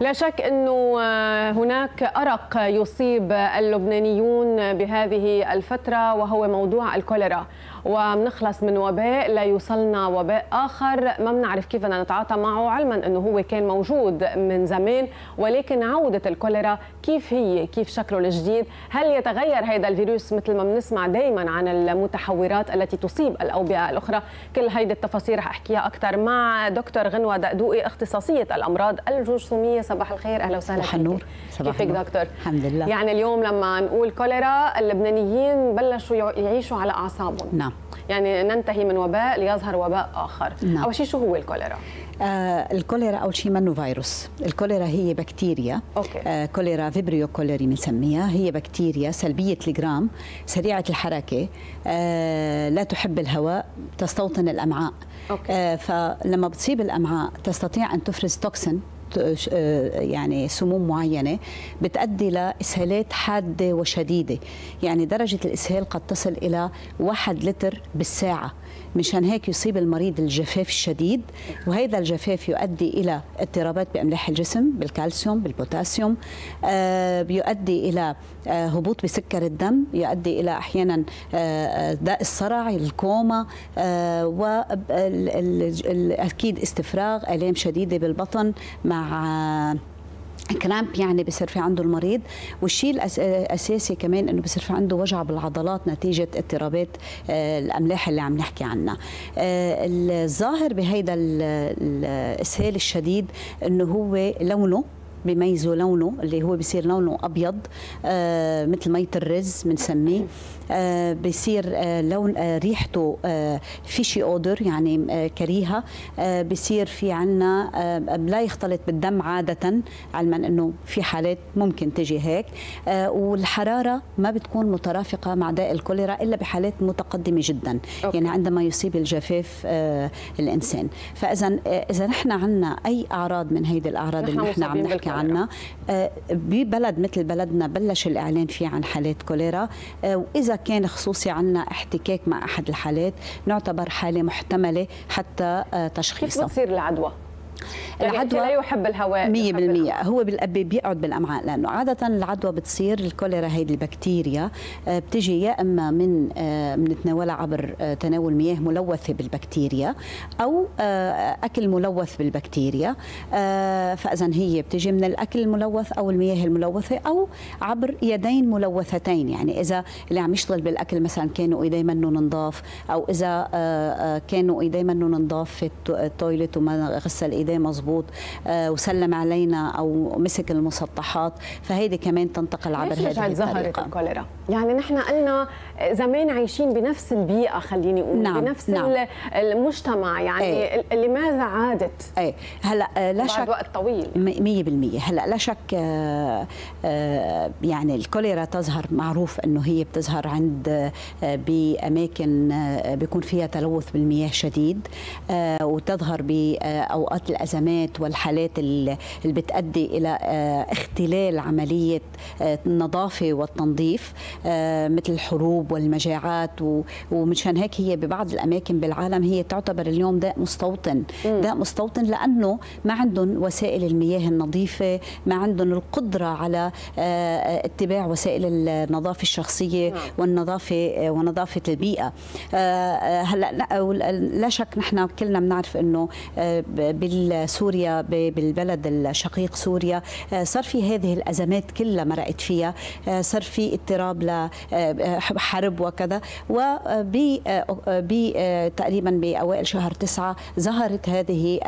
لا شك أنه هناك أرق يصيب اللبنانيون بهذه الفترة وهو موضوع الكوليرا. وبنخلص من وباء لا يوصلنا وباء آخر. ما بنعرف كيف بدنا نتعاطى معه علما إنه هو كان موجود من زمان ولكن عودة الكوليرا كيف هي؟ كيف شكله الجديد؟ هل يتغير هذا الفيروس مثل ما بنسمع دائما عن المتحورات التي تصيب الأوبئة الأخرى؟ كل هيدي التفاصيل رح أحكيها أكثر مع دكتور غنوة دقدوقي اختصاصية الأمراض الجرثوميه صباح الخير أهلا وسهلا صباح النور. كيفك دكتور؟ الحمد لله. يعني اليوم لما نقول كوليرا اللبنانيين بلشوا يعيشوا على أعصابهم. نعم. يعني ننتهي من وباء ليظهر وباء آخر. نعم. أول شيء شو هو الكوليرا؟ آه الكوليرا أول شيء منه فيروس الكوليرا هي بكتيريا. okay. آه كوليرا Vibrio cholerae بنسميها. هي بكتيريا سلبية الجرام سريعة الحركة آه لا تحب الهواء تستوطن الأمعاء. okay. آه فلما بتصيب الأمعاء تستطيع أن تفرز toxin. يعني سموم معينة بتؤدي لإسهالات حادة وشديدة. يعني درجة الإسهال قد تصل إلى واحد لتر بالساعة مشان هيك يصيب المريض الجفاف الشديد وهذا الجفاف يؤدي إلى اضطرابات بأملاح الجسم بالكالسيوم بالبوتاسيوم آه بيؤدي إلى آه هبوط بسكر الدم يؤدي إلى أحيانا آه داء الصرع الكوما آه واكيد استفراغ آلام شديدة بالبطن مع كرامب يعني بصير في عنده المريض والشيء الأساسي كمان إنه بصير في عنده وجع بالعضلات نتيجة اضطرابات الأملاح اللي عم نحكي عنها. الظاهر بهيدا الأسهال الشديد إنه هو لونه بيميزوا لونه اللي هو بيصير لونه أبيض آه مثل مية الرز بنسميه. آه بيصير آه لون آه ريحته آه فيشي اودر يعني آه كريهة آه بيصير في عنا آه لا يختلط بالدم عادة علما إنه في حالات ممكن تجي هيك آه والحرارة ما بتكون مترافقة مع داء الكوليرا إلا بحالات متقدمة جدا أوكي. يعني عندما يصيب الجفاف آه الإنسان فاذا آه إذا نحن عندنا أي أعراض من هيدي الأعراض اللي نحن عم نحكي. عنها آه، ببلد مثل بلدنا بلش الإعلان فيه عن حالات كوليرا آه، وإذا كان خصوصي عنا احتكاك مع أحد الحالات نعتبر حالة محتملة حتى آه، كيف تشخيصها بتصير العدوى؟ العدوى لا يحب الهواء 100% هو بيقعد بالأمعاء لأنه عادة العدوى بتصير الكوليرا هيدي البكتيريا آه، بتجي يا إما من آه، بنتناولها عبر آه، تناول مياه ملوثة بالبكتيريا أو آه، أكل ملوث بالبكتيريا آه، فإذا هي بتجي من الأكل الملوث أو المياه الملوثة أو عبر يدين ملوثتين. يعني إذا اللي عم يشتغل بالأكل مثلا كانوا ايديه منه نضاف أو إذا آه، آه، كانوا ايديه منه نضاف في ال toi- ال toilet وما غسل إيديه مزبوط آه، وسلم علينا أو مسك المسطحات فهيدي كمان تنتقل عبر هذه الطريقة الكوليرا؟ يعني نحن قلنا زمان عايشين بنفس البيئة خليني أقول نعم، بنفس نعم. ال- المجتمع يعني. ال- لماذا عادت إيه هلا آه، لا بعد شك وقت طويل م- مية بالمية هلا لا شك آه، يعني الكوليرا تظهر معروف إنه هي بتظهر عند بأماكن بيكون فيها تلوث بالمياه شديد وتظهر بأوقات الأزمات والحالات اللي بتؤدي إلى آه، اختلال عملية آه، النظافة والتنظيف آه، مثل الحروب والمجاعات ومشان هيك هي ببعض الأماكن بالعالم هي تعتبر اليوم داء مستوطن. داء مستوطن لأنه ما عندهم وسائل المياه النظيفة ما عندهم القدرة على اتباع وسائل النظافة الشخصية. والنظافة آه، ونظافة البيئة. آه، آه، هلأ لا, شك نحن كلنا بنعرف إنه آه، بالسوريا ب- بالبلد الشقيق سوريا. آه، صار في هذه الأزمات كلها مرقت فيها. آه، صار في اضطراب لحرب وكذا. وب تقريبا بأوائل شهر تسعة ظهرت هذه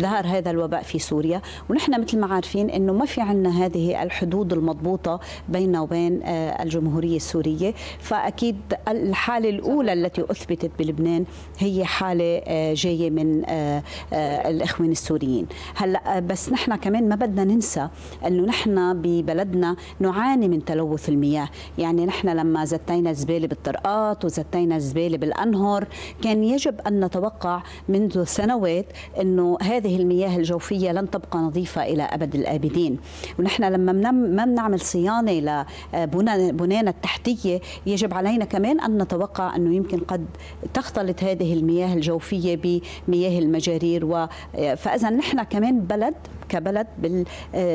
ظهر هذا الوباء في سوريا. ونحن مثل ما عارفين إنه ما في عندنا هذه الحدود المضبوطة بيننا وبين آه، الجمهورية السورية. فأكيد الحالة الأولى التي أثبتت بلبنان هي حالة آه، جاية من آه، آه، الاخوان السوريين. هلأ بس نحن كمان ما بدنا ننسى إنه نحن ببلدنا نعاني من تلوث المياه. يعني نحن لما زتينا الزباله بالطرقات وزتينا الزباله بالانهر كان يجب أن نتوقع منذ سنوات إنه هذه المياه الجوفية لن تبقى نظيفة إلى أبد الآبدين. ونحن لما ما بنعمل صيانة لبنانا التحتية يجب علينا كمان أن نتوقع إنه يمكن قد تختلط هذه المياه الجوفية بمياه المجارير فإذا نحن كمان بلد كبلد بال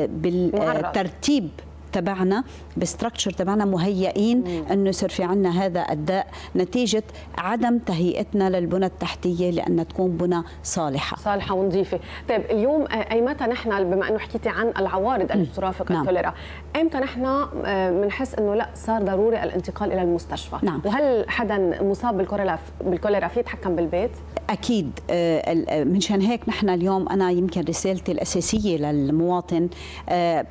بالترتيب تبعنا بالستركتشر تبعنا مهيئين انه يصير في عنا هذا الداء نتيجة عدم تهيئتنا للبنى التحتية لأن تكون بنى صالحة. صالحة ونظيفة. طيب اليوم آه، ايمتى نحن بما أنه حكيتي عن العوارض التي ترافق نعم. الكوليرا ايمتى نحن بنحس آه، إنه لا صار ضروري الانتقال إلى المستشفى؟ نعم. وهل حدا مصاب بالكوليرا بالكوليرا في يتحكم بالبيت؟ أكيد آه، منشان هيك نحن اليوم أنا يمكن رسالتي الأساسية للمواطن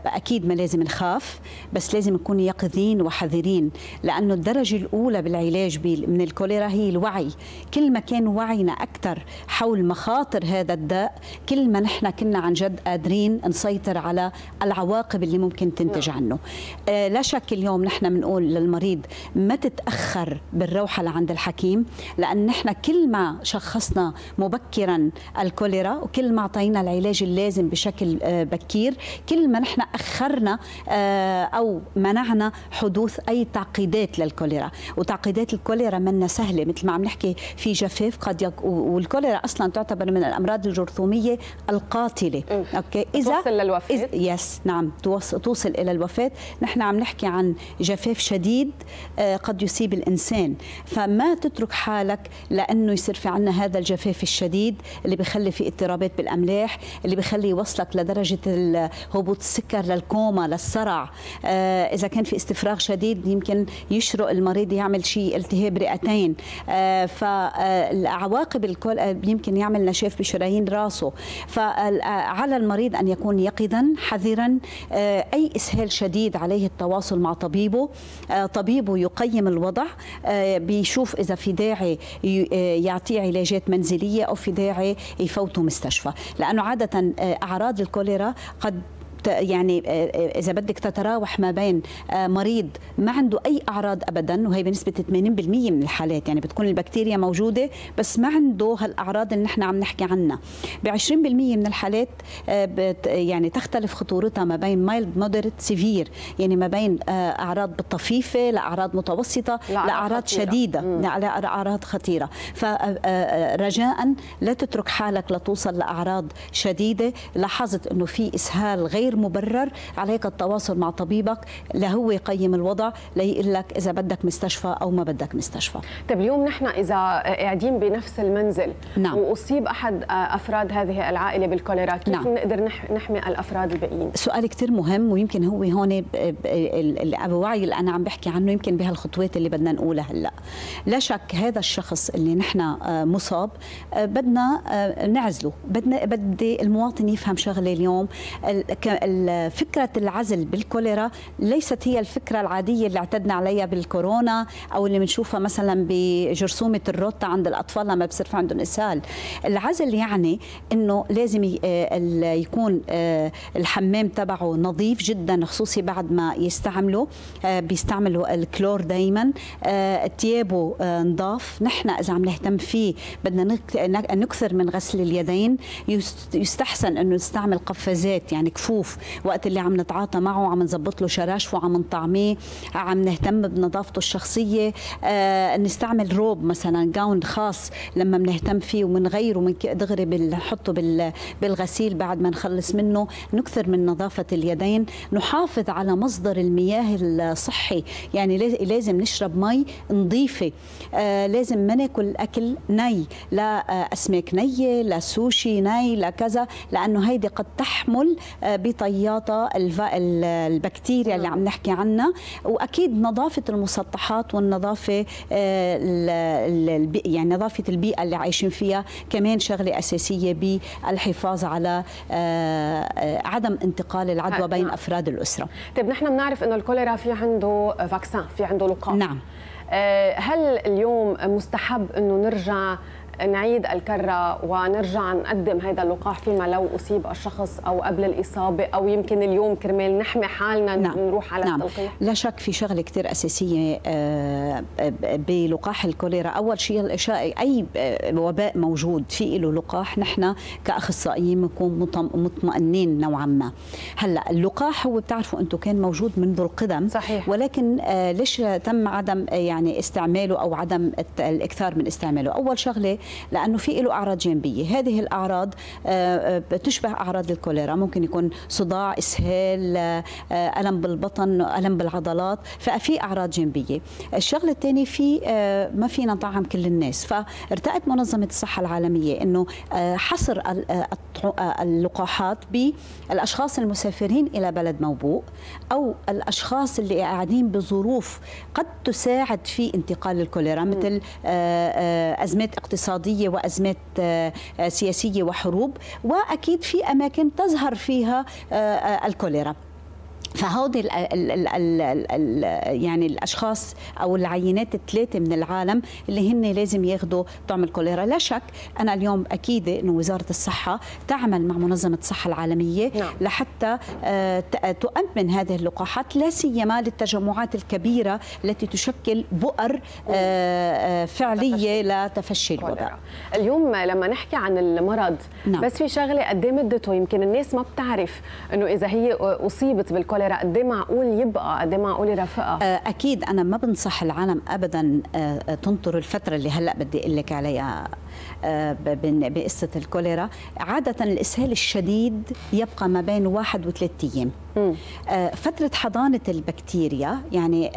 أكيد ما لازم نخاف بس لازم نكون يقظين وحذرين لأنه الدرجة الأولى بالعلاج من الكوليرا هي الوعي كل ما كان وعينا أكثر حول مخاطر هذا الداء كل ما نحن كنا عن جد قادرين نسيطر على العواقب اللي ممكن تنتج نعم. عنه آه لا شك اليوم نحن بنقول للمريض ما تتأخر بالروحة لعند الحكيم لأن نحن كل ما شخصنا مبكرا الكوليرا وكل ما أعطينا العلاج اللازم بشكل آه بكير كل ما نحن أخرنا آه أو منعنا حدوث أي تعقيدات للكوليرا. وتعقيدات الكوليرا منا سهلة مثل ما عم نحكي في جفاف قد يك... والكوليرا أصلا تعتبر من الأمراض الجرثومية القاتلة. أوكي؟ إذا توصل للوفاة؟ إذا... yes نعم توصل إلى الوفاة. نحن عم نحكي عن جفاف شديد آه، قد يصيب الإنسان. فما تترك حالك لأنه يصير في عنا هذا الجفاف الشديد اللي بخلي في اضطرابات بالأملاح اللي بخلي يوصلك لدرجة هبوط السكر للكوما للصرع. آه، إذا كان في استفراغ شديد يمكن يشرق المريض يعمل شيء التهاب رئتين. آه، فالعواقب الكل آه، يمكن يعمل نشاف بشرايين راسه. فعلى المريض أن يكون يقظا حذرا. أي إسهال شديد عليه التواصل مع طبيبه. طبيبه يقيم الوضع. بيشوف إذا في داعي يعطيه علاجات منزلية أو في داعي يفوته مستشفى. لأنه عادة أعراض الكوليرا قد يعني إذا بدك تتراوح ما بين مريض ما عنده أي أعراض ابدا وهي بنسبة 80% من الحالات يعني بتكون البكتيريا موجودة بس ما عنده هالأعراض اللي نحن عم نحكي عنها. ب 20% من الحالات يعني تختلف خطورتها ما بين mild moderate severe يعني ما بين أعراض طفيفه لأعراض متوسطة لأعراض شديدة لأعراض خطيرة. فرجاء لا تترك حالك لتوصل لأعراض شديدة. لاحظت إنه في إسهال غير غير مبرر. عليك التواصل مع طبيبك. لهو يقيم الوضع. ليقول لك إذا بدك مستشفى أو ما بدك مستشفى. طيب اليوم نحن إذا قاعدين بنفس المنزل نعم. وأصيب أحد أفراد هذه العائلة بالكوليرا كيف نعم. نقدر نحمي الأفراد الباقيين؟ سؤال كثير مهم ويمكن هو هون الوعي اللي أنا عم بحكي عنه يمكن بهالخطوات اللي بدنا نقولها هلأ. لا شك هذا الشخص اللي نحن آه، مصاب آه، بدنا آه، نعزله. بدنا بدي المواطن يفهم شغلة اليوم. فكرة العزل بالكوليرا ليست هي الفكرة العادية اللي اعتدنا عليها بالكورونا أو اللي بنشوفها مثلا بجرثومة الروتا عند الأطفال لما بصير في عندهم إسهال. العزل يعني أنه لازم آه، يكون آه، الحمام تبعه نظيف جدا خصوصي بعد ما يستعمله آه، بيستعملوا الكلور دايما. ثيابه نضاف. نحن إذا عم نهتم فيه بدنا نكثر من غسل اليدين. يستحسن أنه نستعمل قفازات يعني كفوف الظروف. وقت اللي عم نتعاطى معه عم نظبط له شراشفه عم نطعميه عم نهتم بنظافته الشخصية. آه نستعمل روب مثلا جاون خاص لما بنهتم فيه وبنغيره من دغري بنحطه بالغسيل بعد ما نخلص منه. نكثر من نظافة اليدين. نحافظ على مصدر المياه الصحي. يعني لازم نشرب مي نظيفة. آه لازم ما ناكل أكل ني. لا آه أسماك نية لا سوشي ني لا كذا لأنه هيدي قد تحمل آه بطياطه البكتيريا اللي عم نحكي عنها وأكيد نظافة المسطحات والنظافة آه، يعني نظافة البيئة اللي عايشين فيها كمان شغلة أساسية بالحفاظ على آه، آه، عدم انتقال العدوى بين نعم. أفراد الأسرة. طيب نحن بنعرف إنه الكوليرا في عنده فاكسان في عنده لقاح. نعم. هل اليوم مستحب إنه نرجع نعيد الكرة ونرجع نقدم هذا اللقاح فيما لو أصيب الشخص أو قبل الإصابة أو يمكن اليوم كرمال. نحمي حالنا نعم. نروح على نعم. التلقيح لا شك في شغلة كثير أساسية آه، بلقاح الكوليرا. أول شيء أي وباء موجود في له لقاح نحن كأخصائيين بنكون مطمئنين نوعا ما. هلأ اللقاح هو بتعرفوا أنتم كان موجود منذ القدم صحيح. ولكن آه، ليش تم عدم يعني استعماله أو عدم الإكثار من استعماله؟ أول شغلة لأنه في له أعراض جانبية. هذه الأعراض بتشبه أعراض الكوليرا. ممكن يكون صداع إسهال ألم بالبطن ألم بالعضلات. ففي أعراض جانبية. الشغلة الثانية في ما فينا نطعم كل الناس. فارتأت منظمة الصحة العالمية إنه حصر اللقاحات بالأشخاص المسافرين إلى بلد موبوء أو الأشخاص اللي قاعدين بظروف قد تساعد في انتقال الكوليرا مثل أزمات اقتصادية وأزمات سياسية وحروب وأكيد في أماكن تظهر فيها الكوليرا. فهودي ال ال ال ال ال يعني الأشخاص أو العينات الثلاثة من العالم اللي هن لازم ياخذوا طعم الكوليرا لا شك أنا اليوم أكيد إنه وزارة الصحة تعمل مع منظمة الصحة العالمية نعم. لحتى تؤمن هذه اللقاحات لا سيما للتجمعات الكبيرة التي تشكل بؤر فعلية لتفشي الوباء اليوم لما نحكي عن المرض نعم. بس في شغلة قد مدته يمكن الناس ما بتعرف إنه إذا هي أصيبت بالكوليرا الكوليرا قد معقول يبقى قد معقول يرافقها؟ أكيد أنا ما بنصح العالم ابدا تنطر الفترة اللي هلأ بدي أقول لك عليها بقصة الكوليرا. عادة الإسهال الشديد يبقى ما بين واحد وثلاث أيام. فترة حضانة البكتيريا يعني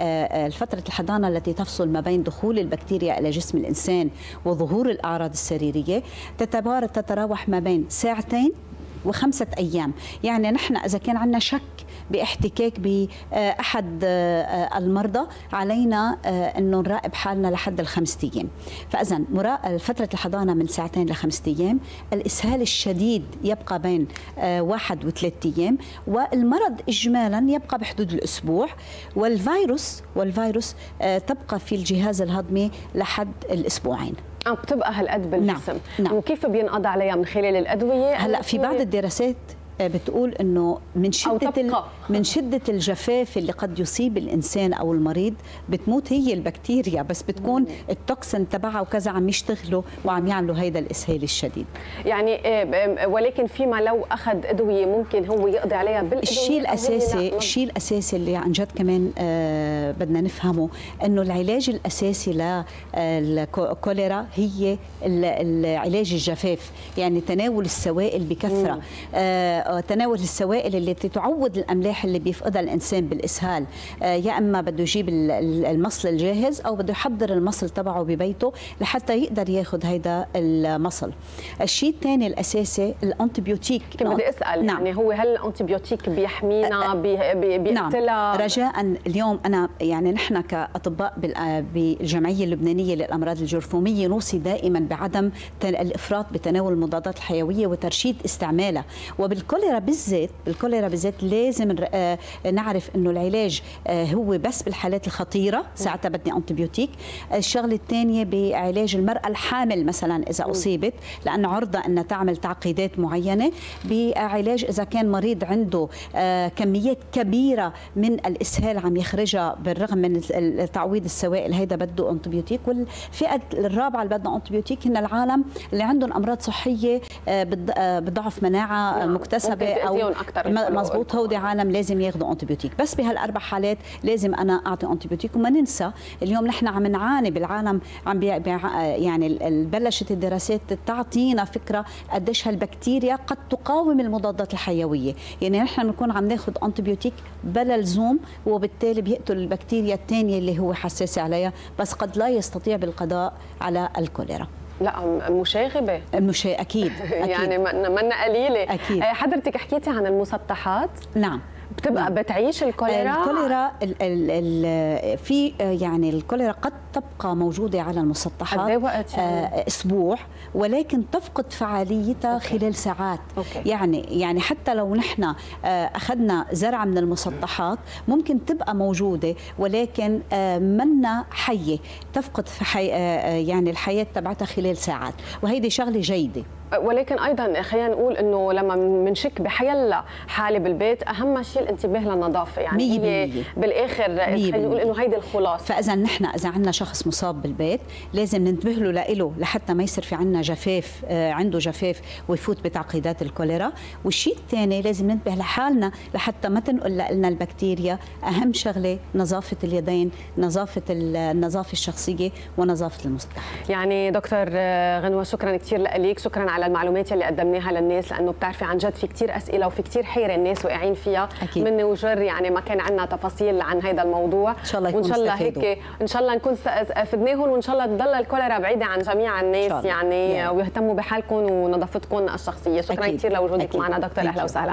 فترة الحضانة التي تفصل ما بين دخول البكتيريا إلى جسم الإنسان وظهور الأعراض السريرية تتراوح ما بين ساعتين وخمسة أيام. يعني نحن إذا كان عندنا شك باحتكاك بأحد المرضى علينا إنه نراقب حالنا لحد الخمس أيام. فاذا فترة الحضانة من ساعتين لخمس أيام. الإسهال الشديد يبقى بين واحد وثلاث أيام. والمرض اجمالا يبقى بحدود الأسبوع. والفيروس والفيروس تبقى في الجهاز الهضمي لحد الأسبوعين. آه بتبقى هالقد بالجسم نعم. نعم. وكيف بينقضى عليها من خلال الأدوية؟ هلأ في بعض الدراسات بتقول إنه من شدة من شدة الجفاف اللي قد يصيب الإنسان أو المريض بتموت هي البكتيريا بس بتكون التوكسين تبعها وكذا عم يشتغلوا وعم يعملوا هيدا الإسهال الشديد. يعني ولكن فيما لو أخذ أدوية ممكن هو يقضي عليها بالأدوية الشيء الاساسي الشيء الأساسي اللي عن جد كمان آه بدنا نفهمه إنه العلاج الأساسي للكوليرا هي العلاج الجفاف يعني تناول السوائل بكثرة. آه تناول السوائل التي تعوض الاملاح اللي بيفقدها الإنسان بالإسهال. يا إما بده يجيب المصل الجاهز أو بده يحضر المصل تبعه ببيته لحتى يقدر ياخذ هيدا المصل. الشيء الثاني الأساسي ال antibiotic. كنت بدي أسأل؟ نعم. يعني هو هل ال antibiotic بيحمينا بيقتلها نعم. رجاء اليوم أنا يعني نحن كأطباء بالجمعية اللبنانية للأمراض الجرثومية نوصي دائما بعدم الإفراط بتناول المضادات الحيوية وترشيد استعمالها. وبالكل الكوليرا بالذات الكوليرا بالذات لازم نعرف إنه العلاج هو بس بالحالات الخطيرة ساعتها بدي انتيبيوتيك الشغلة الثانية بعلاج المرأة الحامل مثلا إذا أصيبت لأن عرضة إنها تعمل تعقيدات معينة. بعلاج إذا كان مريض عنده كميات كبيرة من الإسهال عم يخرجها بالرغم من تعويض السوائل هيدا بده antibiotic والفئة الرابعة اللي بدنا antibiotic هن العالم اللي عندهم أمراض صحية بضعف مناعة مكتسبة أو مضبوط هودي عالم لازم ياخذوا antibiotic بس بهالأربع حالات لازم أنا أعطي antibiotic وما ننسى اليوم نحن عم نعاني بالعالم عم بي يعني بلشت الدراسات تعطينا فكرة قديش هالبكتيريا قد تقاوم المضادات الحيوية. يعني نحن بنكون عم ناخذ antibiotic بلا لزوم وبالتالي بيقتل البكتيريا الثانية اللي هو حساس عليها بس قد لا يستطيع بالقضاء على الكوليرا. لا مشاغبة. مشا أكيد, أكيد. يعني منا قليلة. أكيد. حضرتك حكيتي عن المسطحات نعم. بتبقى. بتعيش الكوليرا الكوليرا ال ال ال في يعني الكوليرا قد تبقى موجودة على المسطحات وقت. يعني؟ أسبوع ولكن تفقد فعاليتها أوكي. خلال ساعات. أوكي. يعني يعني حتى لو نحن أخذنا زرعة من المسطحات ممكن تبقى موجودة ولكن منا حية. تفقد حي يعني الحياة تبعتها خلال ساعات. وهيدي شغلة جيدة. ولكن أيضا خلينا نقول إنه لما بنشك بحيلا حالة بالبيت أهم شيء الانتباه للنظافة. يعني هي بالآخر خلينا نقول إنه هيدي الخلاصة. فاذا نحن إذا عندنا شخص شخص مصاب بالبيت لازم ننتبه له له لحتى ما يصير في عندنا جفاف عنده جفاف ويفوت بتعقيدات الكوليرا. والشيء الثاني لازم ننتبه لحالنا لحتى ما تنقل لنا البكتيريا أهم شغلة نظافة اليدين نظافة النظافه الشخصية ونظافة المسطح يعني دكتور غنوة شكرا كثير لك. شكرا على المعلومات اللي قدمناها للناس لأنه بتعرفي عن جد في كثير أسئلة وفي كثير حيرة الناس واقعين فيها. أكيد. مني وجر يعني ما كان عندنا تفاصيل عن هذا الموضوع. إن شاء الله وإن شاء الله هيك إن شاء الله نكون فدناهم وإن شاء الله تضل الكوليرا بعيدة عن جميع الناس يعني, يعني ويهتموا بحالكم ونظافتكم الشخصية. شكرا كثير لوجودك معنا. دكتور أهلا وسهلا.